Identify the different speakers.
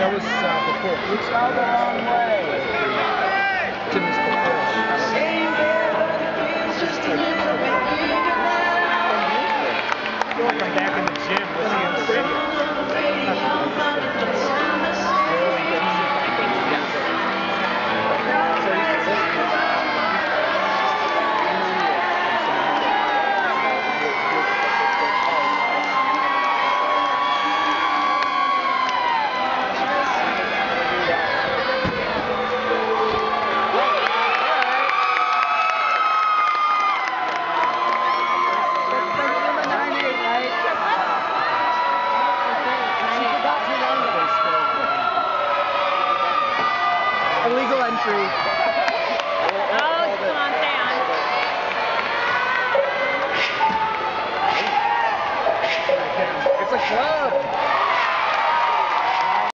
Speaker 1: That was uh, before. You go way. illegal entry.